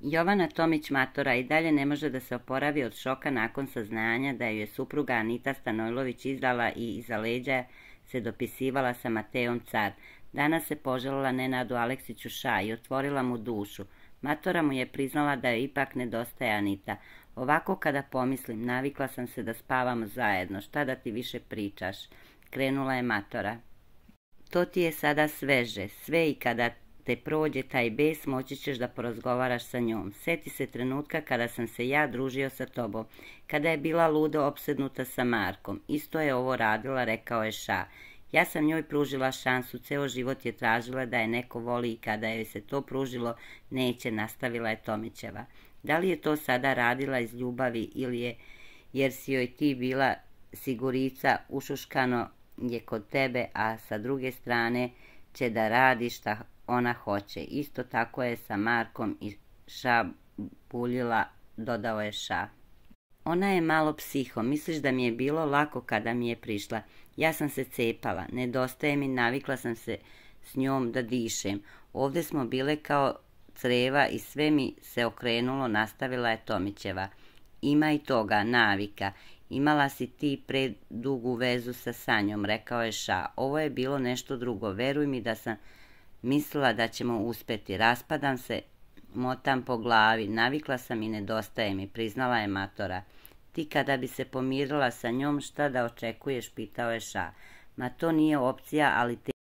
Jovana Tomić Matora i dalje ne može da se oporavi od šoka nakon saznanja da ju je supruga Anita Stanojlović izdala i iza leđa se dopisivala sa Mateom Car. Danas se poželila Nenadu Aleksiću ša i otvorila mu dušu. Matora mu je priznala da joj ipak nedostaje Anita. Ovako kada pomislim, navikla sam se da spavamo zajedno. Šta da ti više pričaš? Krenula je Matora. To ti je sada sveže, sve i kada te prođe taj bes, moći ćeš da porazgovaraš sa njom. Seti se trenutka kada sam se ja družio sa tobom, kada je bila ludo opsednuta sa Markom. Isto je ovo radila, rekao je Ša. Ja sam njoj pružila šansu, ceo život je tražila da je neko voli i kada je se to pružilo, neće, nastavila je Tomićeva. Da li je to sada radila iz ljubavi ili je, jer si joj ti bila sigurica, ušuškano je kod tebe, a sa druge strane će da radi šta ona hoće. Isto tako je sa Markom i ša buljila, dodao je ša. Ona je malo psiho, misliš da mi je bilo lako kada mi je prišla. Ja sam se cepala, nedostaje mi, navikla sam se s njom da dišem. Ovde smo bile kao creva i sve mi se okrenulo, nastavila je Tomićeva. Ima i toga, navika. Imala si ti predugu vezu sa Sanjom, rekao je Ša. Ovo je bilo nešto drugo, veruj mi da sam Mislila da ćemo uspeti. Raspadam se, motam po glavi. Navikla sam i nedostaje mi, priznala je Matora. Ti kada bi se pomirila sa njom, šta da očekuješ, pitao je Ša. Ma to nije opcija, ali te